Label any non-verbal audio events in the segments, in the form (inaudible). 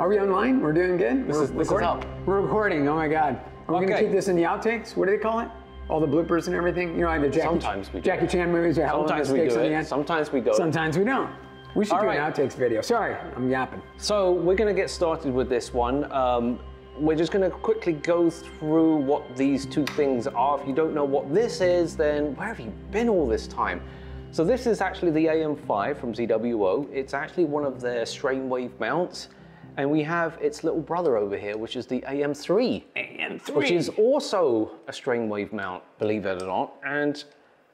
Are we online? We're doing good? This We're is- this is up. We're recording. Oh my God. Are we going to keep this in the outtakes? What do they call it? All the bloopers and everything? You know, like the Jackie, Sometimes we do Jackie. Chan movies are Sometimes we do on the it. end. Sometimes we don't. Sometimes we don't. We should All do right. an outtakes video. Sorry, I'm yapping. So we're going to get started with this one. Um, we're just going to quickly go through what these two things are. If you don't know what this is, then where have you been all this time? So this is actually the AM5 from ZWO. It's actually one of their strain wave mounts. And we have its little brother over here, which is the AM3. AM3. Which is also a strain wave mount, believe it or not. And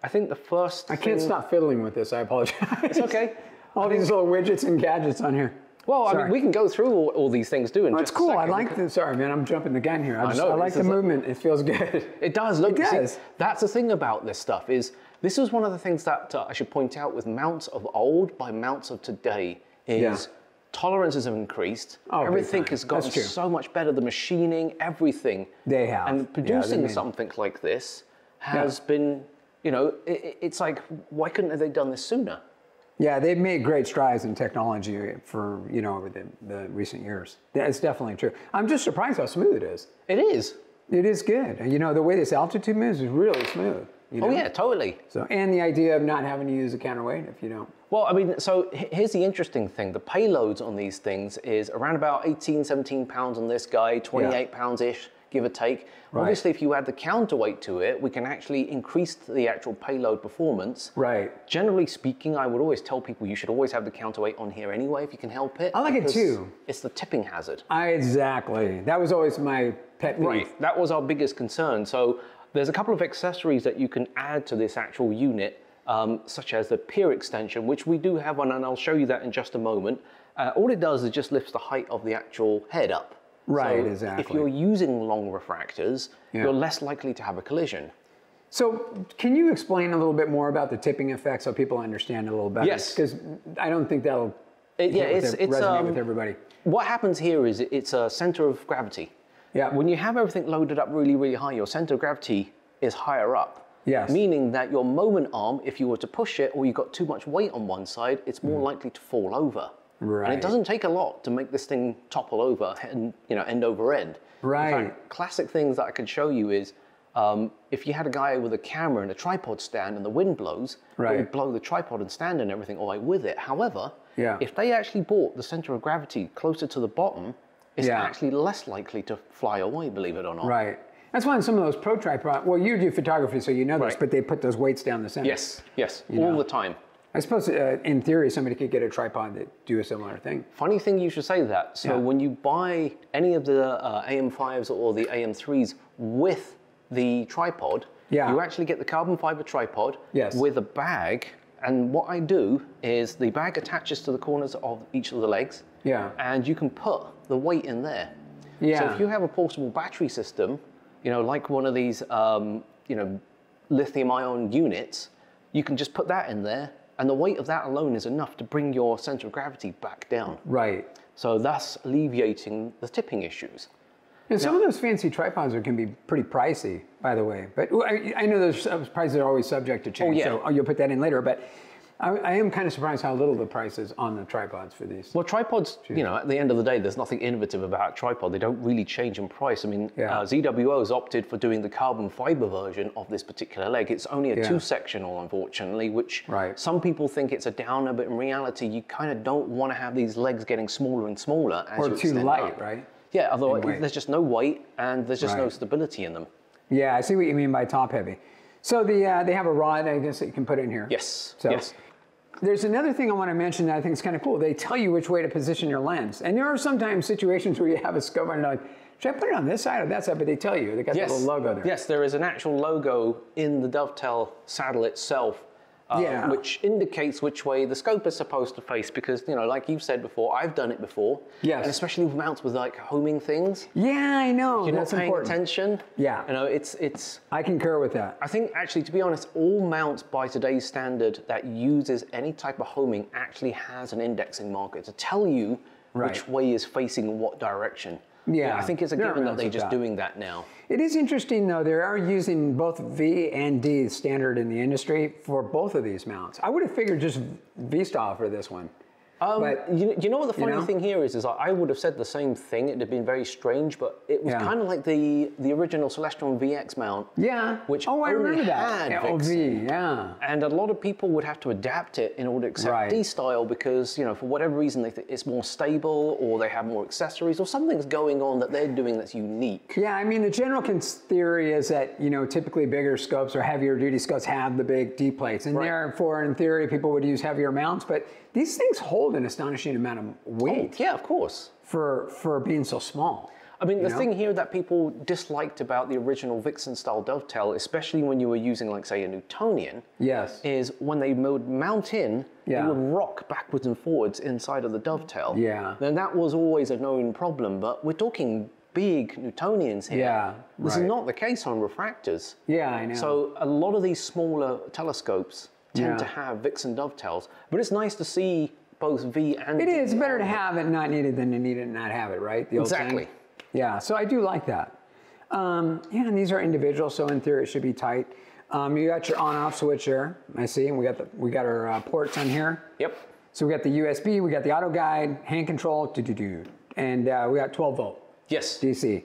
I think the first I can't thing- stop fiddling with this. I apologize. It's okay. (laughs) all these little widgets and gadgets on here. Well, I mean, we can go through all, all these things too. In Well, it's just a cool. I second. like this. Sorry, man. I'm jumping the gun here. I, just, know, I like the is a- movement. It feels good. It does. Look, It see, that's the thing about this stuff is this is one of the things that uh, I should point out with mounts of old by mounts of today is Yeah. Tolerances have increased. Oh, Everything has gotten so much better. The machining, everything. They have. And producing made- something like this has been, you know, it- it's like why couldn't have they done this sooner? Yeah, they've made great strides in technology for, you know, over the, the recent years. That's definitely true. I'm just surprised how smooth it is. It is. It is good. You know, the way this altitude moves is really smooth. You Oh yeah, totally. So, and the idea of not having to use a counterweight if you don't. Well, I mean, so here's the interesting thing. The payloads on these things is around about 18, 17 pounds on this guy, 28 pounds-ish, give or take. Right. Obviously, if you add the counterweight to it, we can actually increase the actual payload performance. Right. Generally speaking, I would always tell people you should always have the counterweight on here anyway if you can help it. I like it too. It's the tipping hazard. I, exactly. That was always my pet peeve. Right. That was our biggest concern. So there's a couple of accessories that you can add to this actual unit, um, such as the pier extension, which we do have one, and I'll show you that in just a moment. Uh, all it does is just lifts the height of the actual head up. Right, So If you're using long refractors, Yeah. you're less likely to have a collision. So, can you explain a little bit more about the tipping effect so people understand a little better? Yes. Because I don't think that'll It- yeah, it's, it's resonate um, with everybody. What happens here is it's a center of gravity. Yeah. When you have everything loaded up really, really high, your center of gravity is higher up. Yes. Meaning that your moment arm, if you were to push it or you got too much weight on one side, it's more likely to fall over. Right. And Mm. It doesn't take a lot to make this thing topple over and you know end over end. Right. Fact, classic things that I could show you is um, if you had a guy with a camera and a tripod stand and the wind blows, right. it would blow the tripod and stand and everything away with it. However, Yeah. if they actually brought the center of gravity closer to the bottom, it's Yeah. actually less likely to fly away, believe it or not. Right. That's why in some of those pro tripod, well, you do photography, so you know this, Right. but they put those weights down the center. Yes, yes, You all know. the time. I suppose, uh, in theory, somebody could get a tripod that do a similar thing. Funny thing you should say that. So Yeah. when you buy any of the uh, AM5s or the AM3s with the tripod, Yeah. you actually get the carbon fiber tripod Yes. with a bag. And what I do is the bag attaches to the corners of each of the legs. Yeah. And you can put the weight in there. Yeah. So if you have a portable battery system, you know, like one of these, um, you know, lithium-ion units, you can just put that in there, and the weight of that alone is enough to bring your center of gravity back down. Right. So thus alleviating the tipping issues. And some of those fancy tripods are, can be pretty pricey, by the way. But I, I know those uh, prices are always subject to change. oh, yeah. So oh, you'll put that in later. But I, I am kind of surprised how little the price is on the tripods for these. Well, tripods, you know, at the end of the day, there's nothing innovative about a tripod. They don't really change in price. I mean, Yeah. uh, ZWO has opted for doing the carbon fiber version of this particular leg. It's only a Yeah. two-sectional, unfortunately, which Right. some people think it's a downer, but in reality, you kind of don't want to have these legs getting smaller and smaller as Or you too light, up. right? Yeah, although there's just no weight and there's just no stability in them. Yeah, I see what you mean by top heavy. So the uh, they have a rod, I guess, that you can put in here. Yes, So yes. There's another thing I want to mention that I think is kind of cool. They tell you which way to position your lens, and there are sometimes situations where you have a scope and you're like, should I put it on this side or that side? But they tell you. They got the little logo there. Yes, there is an actual logo in the dovetail saddle itself, uh, Yeah. which indicates which way the scope is supposed to face. Because you know, like you've said before, I've done it before. Yes. And especially with mounts with like homing things, Yeah, I know. you're That's not paying important. attention. Yeah. You know, it's it's. I concur with that. I think actually, to be honest, all mounts by today's standard that uses any type of homing actually has an indexing marker to tell you Right. which way is facing what direction. Yeah, I think it's a given that they're just that. doing that now. It is interesting though, they are using both V and D standard in the industry for both of these mounts. I would have figured just V style for this one. Um, but you, you know what the funny know? thing here is? Is I would have said the same thing. It'd have been very strange, but it was Yeah. kind of like the the original Celestron VX mount. yeah, Which oh, I remember that. had Yeah. And a lot of people would have to adapt it in order to accept Right. D style because, you know, for whatever reason, they think it's more stable or they have more accessories or something's going on that they're doing that's unique. Yeah, I mean, the general cons- theory is that, you know, typically bigger scopes or heavier duty scopes have the big D plates. And Right. therefore, in theory, people would use heavier mounts, but these things hold an astonishing amount of weight oh, Yeah, of course. for, for being so small. I mean, the know? thing here that people disliked about the original Vixen style dovetail, especially when you were using, like, say, a Newtonian, Yes. is when they would mount in, Yeah. they would rock backwards and forwards inside of the dovetail. Yeah. And that was always a known problem, but we're talking big Newtonians here. Yeah, This right. is not the case on refractors. Yeah, I know. So a lot of these smaller telescopes tend Yeah. to have Vixen dovetails, but it's nice to see both V and It is better to have it and not needed than to need it and not have it, right? The old saying? Exactly. Yeah, so I do like that. Um, yeah, and these are individual, so in theory it should be tight. Um, you got your on-off switch here. I see, and we got the we got our uh, ports on here. Yep. So we got the USB, we got the auto guide, hand control, do do do, and uh, we got 12 volt Yes. DC,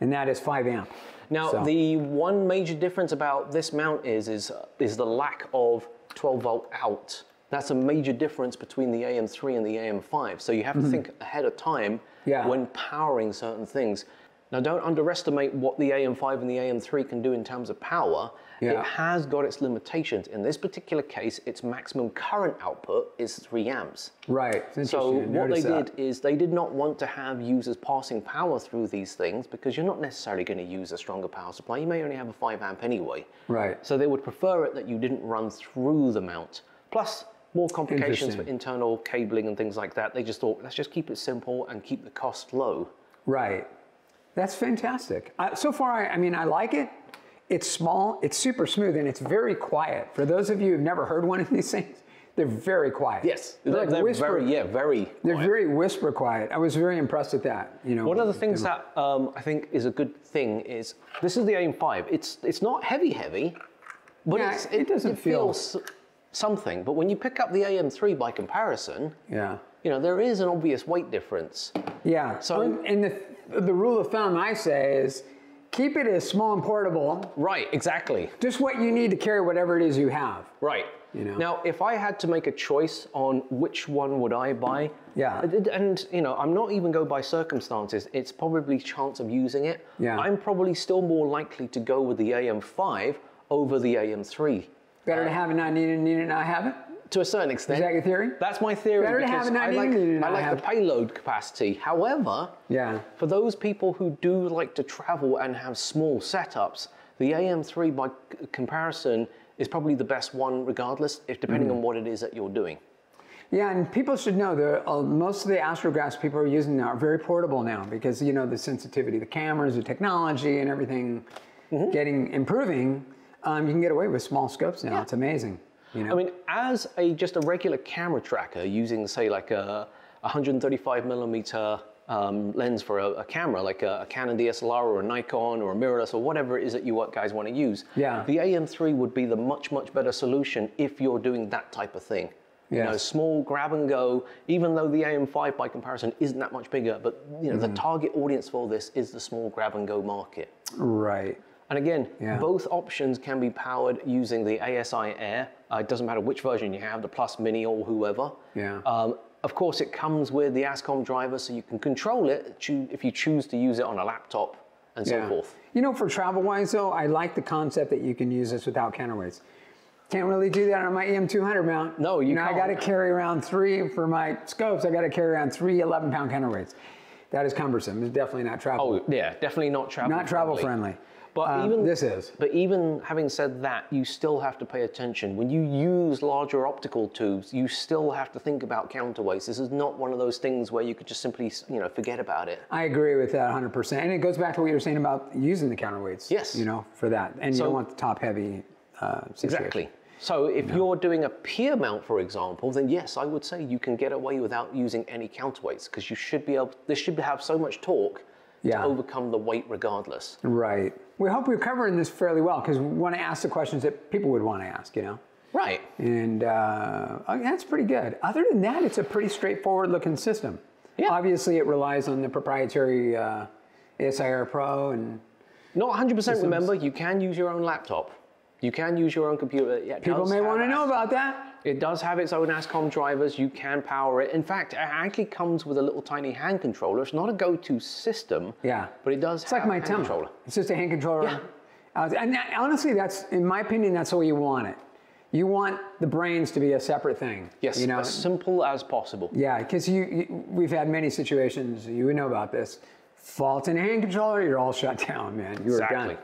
and that is 5 amp. Now, So- the one major difference about this mount is is is the lack of 12 volt out. That's a major difference between the AM3 and the AM5. So you have to mm-hmm. think ahead of time. Yeah. when powering certain things. Now, don't underestimate what the AM5 and the AM3 can do in terms of power. Yeah. It has got its limitations. In this particular case, its maximum current output is 3 amps. Right. So what they that. did is they did not want to have users passing power through these things because you're not necessarily going to use a stronger power supply. You may only have a 5 amp anyway. Right. So they would prefer it that you didn't run through the mount. Plus, more complications for internal cabling and things like that. They just thought, let's just keep it simple and keep the cost low. Right. That's fantastic. Uh, so far, I, I mean, I like it. It's small, it's super smooth, and it's very quiet. For those of you who've never heard one of these things, they're very quiet. Yes, They're, like whisper, very, yeah, very. They're quiet. very whisper quiet. I was very impressed with that. You know, One of the things that um, I think is a good thing is this is the AM5. It's it's not heavy heavy, but Yeah, it's, it doesn't feel- feels something. But when you pick up the AM3 by comparison, yeah, you know there is an obvious weight difference. yeah. So- and, and the the rule of thumb I say is keep it as small and portable, Right, exactly. just what you need to carry whatever it is you have. Right. You know? Now, if I had to make a choice on which one would I buy, Yeah. Uh, and- and you know, I'm not even go by circumstances. It's probably chance of using it. Yeah. I'm probably still more likely to go with the AM5 over the AM3 Better to have it not need it, need it not have it. To a certain extent. Is that your theory? That's my theory Better to have it I like, I like have the payload capacity. However, Yeah. for those people who do like to travel and have small setups, the AM3 by comparison is probably the best one regardless, if depending Mm. on what it is that you're doing. Yeah, and people should know that uh, most of the astrographs people are using now are very portable now because you know the sensitivity, of the cameras, the technology, and everything Mm-hmm. getting improving. Um, you can get away with small scopes now. It's amazing. You know. I mean, as a just a regular camera tracker using, say, like a 135 millimeter um, lens for a, a camera, like a, a Canon DSLR or a Nikon or a mirrorless or whatever it is that you guys want to use, Yeah. the AM3 would be the much, much better solution if you're doing that type of thing. You know, small grab and go, even though the AM5 by comparison isn't that much bigger, but you know, Mm-hmm. the target audience for this is the small grab and go market. right. And again, Yeah. both options can be powered using the ASI Air. Uh, it doesn't matter which version you have, the Plus Mini or whoever. Yeah. Um, of course, it comes with the ASCOM driver, so you can control it if you choose to use it on a laptop and so Yeah. forth. You know, for travel wise though, I like the concept that you can use this without counterweights. Can't really do that on my EM200 mount. No, you know, I can't. I got to carry around three for my scopes. I got to carry around three 11 pound counterweights. That is cumbersome. It's definitely not travel. Oh, yeah, definitely not travel not travel friendly. But Um, even this is. But even having said that, you still have to pay attention. When you use larger optical tubes, you still have to think about counterweights. This is not one of those things where you could just simply, you know, forget about it. I agree with that 100%. And it goes back to what you were saying about using the counterweights. Yes. You know, for that. And you don't want the top heavy uh. Exactly. So if you're doing a pier mount, for example, then yes, I would say you can get away without using any counterweights because you should be able. This should have so much torque Yeah. to overcome the weight regardless. Right. We hope we're covering this fairly well because we want to ask the questions that people would want to ask, you know? Right. And uh, that's pretty good. Other than that, it's a pretty straightforward looking system. Yeah. Obviously, it relies on the proprietary uh, ASI Air Pro and Not 100% remember, you can use your own laptop. You can use your own computer. It people may want to know about that. It does have its own ASCOM drivers. You can power it. In fact, it actually comes with a little tiny hand controller. It's not a go-to system. Yeah. But it does It's have like my a hand controller. It's just a hand controller. Yeah. Uh, and that- honestly, that's in my opinion, that's the way you want it. You want the brains to be a separate thing. Yes, You know. as simple as possible. Yeah, because you, you, we've had many situations. You would know about this. Fault in a hand controller, you're all shut (laughs) down, man. You're Exactly. done.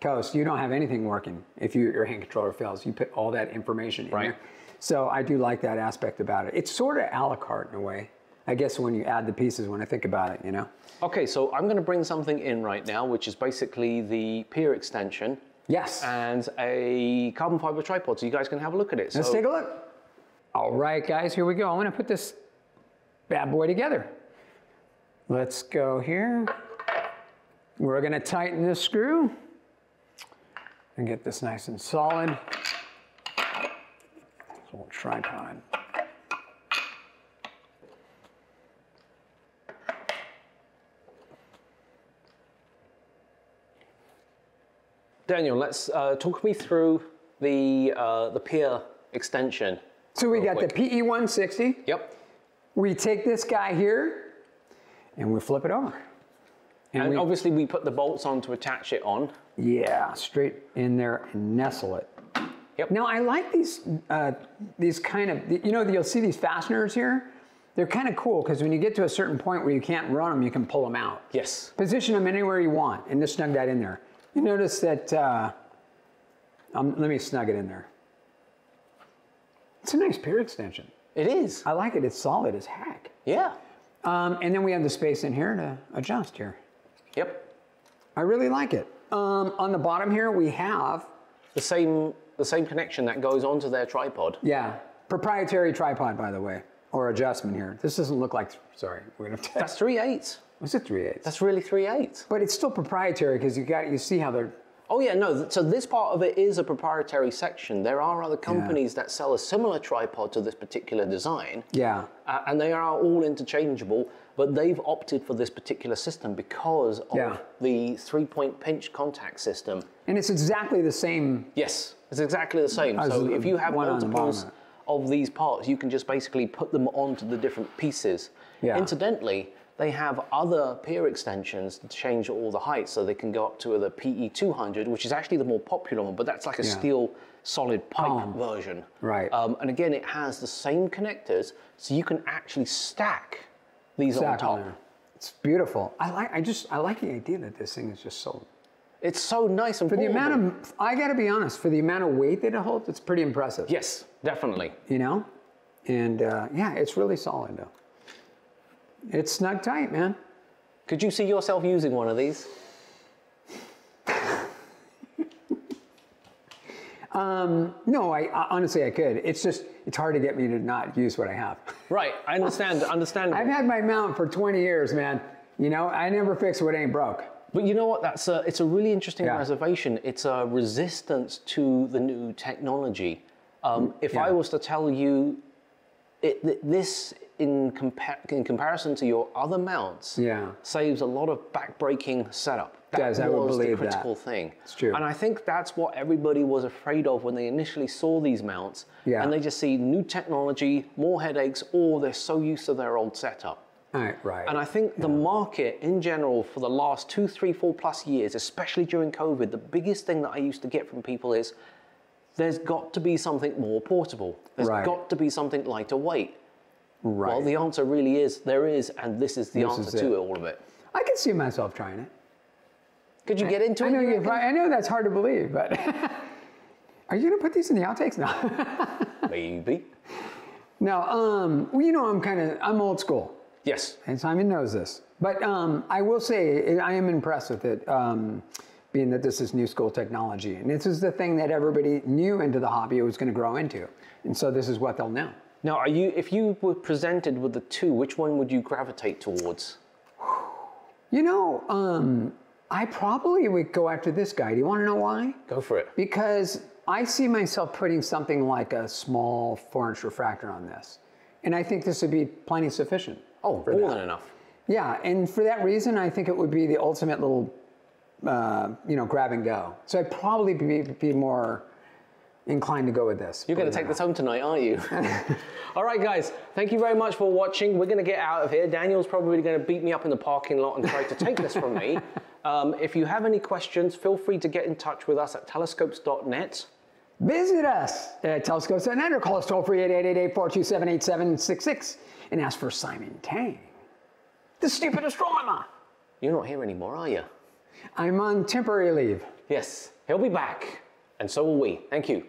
Coast, you don't have anything working if you, your hand controller fails. You put all that information in Right. there. So I do like that aspect about it. It's sort of a la carte in a way. I guess when you add the pieces, when I think about it, you know. Okay, so I'm going to bring something in right now, which is basically the pier extension Yes. and a carbon fiber tripod. So you guys can have a look at it. Let's so, take a look. All right, guys, here we go. I'm gonna put this bad boy together. Let's go here. We're gonna tighten this screw and get this nice and solid. This little tripod. Daniel, let's uh, talk me through the uh, the pier extension. So we got the PE160. Yep. We take this guy here and we flip it over. And we- obviously we put the bolts on to attach it on. Yeah, straight in there and nestle it. Yep. Now I like these uh, these kind of you know you'll see these fasteners here. They're kind of cool because when you get to a certain point where you can't run them, you can pull them out. Yes. Position them anywhere you want and just snug that in there. You notice that. Uh, um, let me snug it in there. It's a nice pier extension. It is. I like it. It's solid as heck. Yeah. Um, and then we have the space in here to adjust here. Yep. I really like it. Um, on the bottom here we have The same the same connection that goes onto their tripod. Yeah, proprietary tripod, by the way, or adjustment here. This doesn't look like. Sorry, we're gonna. Have to, That's three eighths. was it three eighths? That's really three eighths. But it's still proprietary because you got you see how they're. Oh yeah, no. So this part of it is a proprietary section. There are other companies that sell a similar tripod to this particular design, Yeah, uh, and they are all interchangeable. But they've opted for this particular system because of Yeah. the three-point pinch contact system. and it's exactly the same. Yes, it's exactly the same. So if you have multiples of these parts, you can just basically put them onto the different pieces. Yeah. Incidentally, they have other pier extensions to change all the heights, so they can go up to the PE200, which is actually the more popular one, but that's like a Yeah. steel solid pipe Oh. version. Right. Um, and again, it has the same connectors, so you can actually stack these on top. on there. It's beautiful. I like. I just. I like the idea that this thing is just so. It's so nice and For the amount of, I got to be honest. For the amount of weight that it holds, it's pretty impressive. Yes, definitely. You know, and uh, yeah, it's really solid though. It's snug tight, man. Could you see yourself using one of these? (laughs) um, No, I, I honestly I could. It's just it's hard to get me to not use what I have. (laughs) Right, I understand, understand. I've had my mount for 20 years, man. You know, I never fix what ain't broke. But you know what? That's a, it's a really interesting Yeah. reservation. It's a resistance to the new technology. Um, if I was to tell you, it, th- this in, compa- in comparison to your other mounts, Yeah. saves a lot of backbreaking setup. That Does, I would believe the that. critical thing. It's true. And I think that's what everybody was afraid of when they initially saw these mounts. Yeah. And they just see new technology, more headaches, or they're so used to their old setup. Right, right. And I think the market in general for the last two, three, four plus years, especially during COVID, the biggest thing that I used to get from people is there's got to be something more portable. There's Right. got to be something lighter weight. Right. Well, the answer really is there is, and this is the This answer is to it. it. all of it. I can see myself trying it. Could you get into I it? know you you. reckon? I know that's hard to believe, but (laughs) are you gonna put these in the outtakes? No. (laughs) Maybe. no. Um. Well, you know, I'm kind of I'm old school, Yes. and Simon knows this. But um, I will say I am impressed with it. Um, being that this is new school technology, and this is the thing that everybody new into the hobby was going to grow into, and so this is what they'll know. Now, are you? If you were presented with the two, which one would you gravitate towards? You know, um, I probably would go after this guy. Do you want to know why? Go for it. Because I see myself putting something like a small four inch refractor on this. And I think this would be plenty sufficient. Oh, more than enough. Yeah, and for that reason, I think it would be the ultimate little, uh, you know, grab and go. So I'd probably be, be more inclined to go with this. You're going to take this home tonight, aren't you? (laughs) All right, guys, thank you very much for watching. We're going to get out of here. Daniel's probably going to beat me up in the parking lot and try to take this from me. (laughs) Um, if you have any questions, feel free to get in touch with us at telescopes.net. Visit us at telescopes.net or call us toll free at 888-427-8766 and ask for Simon Tang, the stupid astronomer. You're not here anymore, are you? I'm on temporary leave. Yes, he'll be back. And so will we. Thank you.